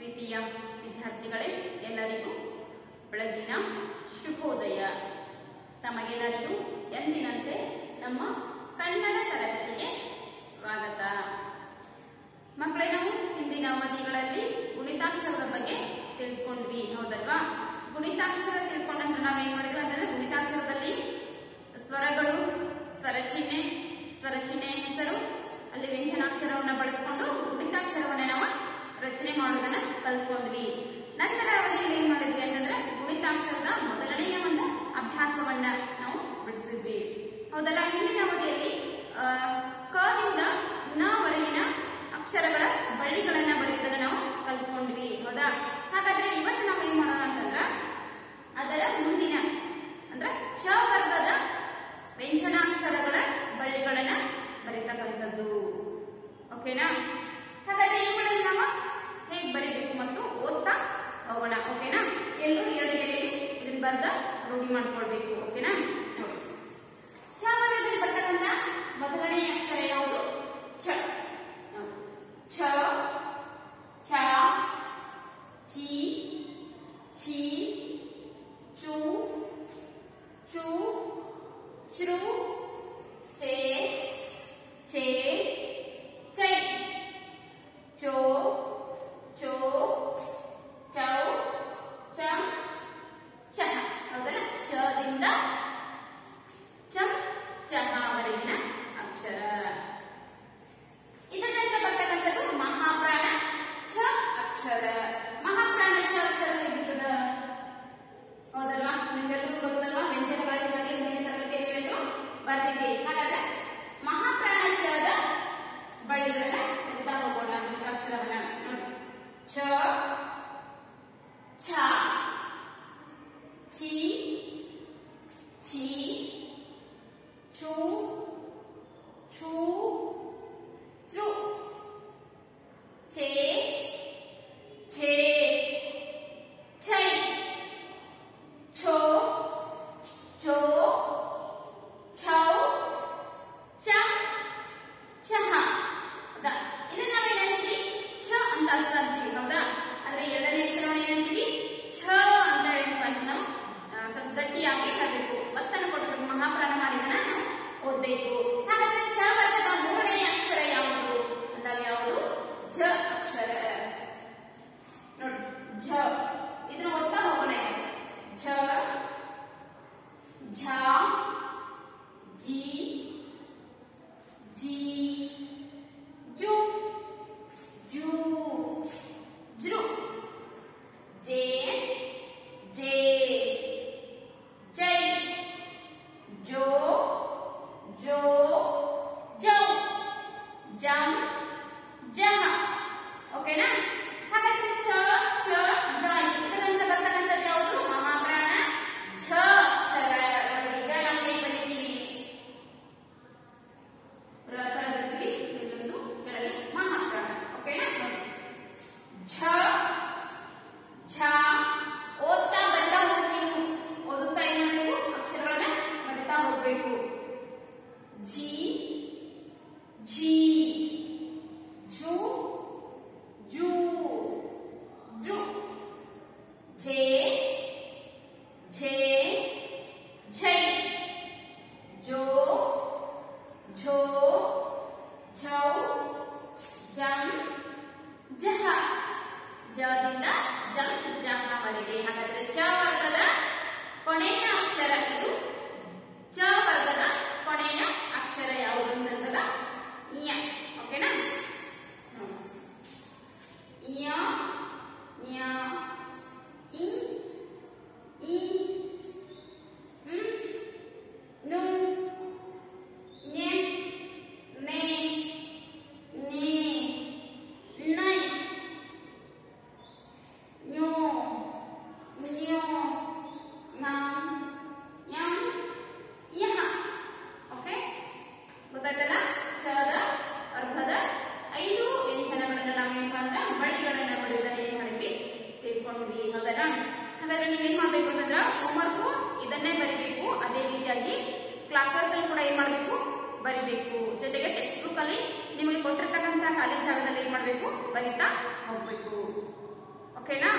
ಪ್ರೀತಿಯ ವಿದ್ಯಾರ್ಥಿಗಳೇ, ಎಲ್ಲರಿಗೂ ಬೆಳಗಿನ ಶುಭೋದಯ. ತಮಗೆಲ್ಲರಿಗೂ ಎಂದಿನಂತೆ ನಮ್ಮ ಕನ್ನಡ ತರಗತಿಗೆ ಸ್ವಾಗತ. ಮಕ್ಕಳೇ, ನಾವು ಹಿಂದಿನ ಅವಧಿಗಳಲ್ಲಿ ಗುಣಿತಾಕ್ಷರದ ಬಗ್ಗೆ ತಿಳ್ಕೊಂಡ್ವಿ ಹೌದಲ್ವಾ? ಗುಣಿತಾಕ್ಷರ ತಿಳ್ಕೊಂಡ ನಂತರ ನಾವೇನ್ ಮಾಡಿದ್ವಿ ಅಂತಂದ್ರೆ, ಗುಣಿತಾಕ್ಷರದಲ್ಲಿ ಸ್ವರಗಳು, ಸ್ವರಚಿಹ್ನೆ ಸ್ವರಚಿಹ್ನೆ ಹೆಸರು ಅಲ್ಲಿ ವ್ಯಂಜನಾಕ್ಷರವನ್ನ ಬಳಸ್ಕೊಂಡು ಗುಣಿತಾಕ್ಷರವನ್ನ ನಾವು ರಚನೆ ಮಾಡೋದನ್ನ ಕಲ್ತ್ಕೊಂಡ್ವಿ ನಂತರ ಅವಧಿಯಲ್ಲಿ ಏನ್ ಮಾಡಿದ್ವಿ ಅಂತಂದ್ರೆ ಗುಣಿತಾಕ್ಷರದ ಮೊದಲನೆಯ ಒಂದು ಅಭ್ಯಾಸವನ್ನ ನಾವು ಬಿಡಿಸಿದ್ವಿ. ಹೌದಲ್ಲ? ಹಿಂದಿನ ಅವಧಿಯಲ್ಲಿ ಕರ್ವಿಂದ ಕ ದಿಂದ ನ ವರೆಗಿನ ಅಕ್ಷರಗಳ ಬಳ್ಳಿಗಳನ್ನ ಬರೆಯುವುದನ್ನು ನಾವು ಕಲ್ತ್ಕೊಂಡ್ವಿ. ಹೌದಾ? ಹಾಗಾದ್ರೆ ಇವತ್ತು ನಾವು ಏನ್ ಮಾಡೋಣ ಅಂತಂದ್ರ, ಅದರ ಮುಂದಿನ, ಅಂದ್ರೆ ಚ ವರ್ಗದ ವ್ಯಂಜನಾಕ್ಷರಗಳ ಬಳ್ಳಿಗಳನ್ನ ಬರೀತಕ್ಕಂಥದ್ದು. ಓಕೆನಾ? ಹಾಗಾದ್ರೆ ಇವುಗಳನ್ನು ನಾವು ಹೇಗೆ ಬರೀಬೇಕು ಮತ್ತು ಓದ್ತಾ ಹೋಗೋಣ. ಓಕೆನಾ? ಎಲ್ಲರೂ ಎರಡು ಗೆರೆಯಲ್ಲಿ ಇದನ್ನ ಬರ್ದ ರೂಢಿ ಮಾಡ್ಕೊಳ್ಬೇಕು ಓಕೆನಾ ನೋಡಿ. ಚ ವರ್ಗದಲ್ಲಿ ಮೊದಲನೇ ಅಕ್ಷರ ಯಾವುದು ಛ. ಛ ಚಿ ಚದಿಂದ ಚ ಚಹಾವರೆಗಿನ ಅಕ್ಷರ. ಇದರ ನಂತರ ಬರ್ತಕ್ಕಂಥದ್ದು ಮಹಾಪ್ರಾಣ ಛ ಅಕ್ಷರ. ಮಹಾಪ್ರಾಣ ಛ ಅಕ್ಷರ ಹೇಗಿರ್ತದ ಹೌದಲ್ವಾ? ನಿಮ್ಗೆಲ್ಲರೂ ಗೊತ್ತಲ್ವಾ? ವ್ಯಂಜನಗಳಾಗಿದ್ದಾಗಲೇ ಹಿಂದಿನ ತರಗತಿಯಲ್ಲಿ ಇವೆಲ್ಲರೂ ಬರ್ತಿದ್ದೀರಿ ಹಾಗಾದ್ರೆ ಮಹಾಪ್ರಾಣ ಚದ ಬಳ್ಳಿಗಳನ್ನ ಎತ್ತಾ ಹೋಗೋಣ ಅಕ್ಷರವನ್ನ ನೋಡಿ. ಛ ಛ ಛಿ ಛಿ ಚು ಛು G ಜಹವರೆಗೆ ಹಾಗಾದ್ರೆ ಚ ವರ್ಗದ ಕೊನೆಯ ಅಕ್ಷರ ಇದು ಚ ವರ್ಗದ ಕೊನೆಯ ಅಕ್ಷರ ಯಾವುದು ಅಂತಂದಾಗ ಇಯ ಓಕೆನಾ ನೋಡಿ. ಇಯ ಇಯ ಇ ಈ ಹ್ಮ್ ನು ನೆ ನೆ ನೆ ನೈ ನ್ಯೋ ನ್ಯೋ ನಂ ಯಂ ಯಹ ಓಕೆ ಗೊತ್ತಾಯ್ತಲ್ಲ ಚದ ಅರ್ಧದ ಐದು ವ್ಯಂಜನಗಳನ್ನ ನಾವೇನಪ್ಪ ಅಂದ್ರೆ ಬಳ್ಳಿಗಳನ್ನ ಬರೆಯುವುದನ್ನ ಏನ್ ಮಾಡಿದ್ವಿ ತಿಳ್ಕೊಂಡ್ವಿ ಹೌದಲ್ಲ ಹಾಗಾದ್ರೆ ನೀವೇನ್ ಮಾಡ್ಬೇಕು ಅಂತಂದ್ರೆ ಹೋಮ್ವರ್ಕ್ ಇದನ್ನೇ ಬರಿಬೇಕು ಅದೇ ರೀತಿಯಾಗಿ ಕ್ಲಾಸ್ ವರ್ಕ್ ಅಲ್ಲಿ ಕೂಡ ಏನ್ ಮಾಡಬೇಕು? ಬರಿಬೇಕು. ಜೊತೆಗೆ ಟೆಕ್ಸ್ಟ್ ಬುಕ್ ಅಲ್ಲಿ ನಿಮಗೆ ಕೊಟ್ಟಿರ್ತಕ್ಕಂತಹ ಖಾಲಿ ಜಾಗದಲ್ಲಿ ಏನ್ ಮಾಡಬೇಕು? ಬರಿತಾ ಹೋಗ್ಬೇಕು. ಓಕೆನಾ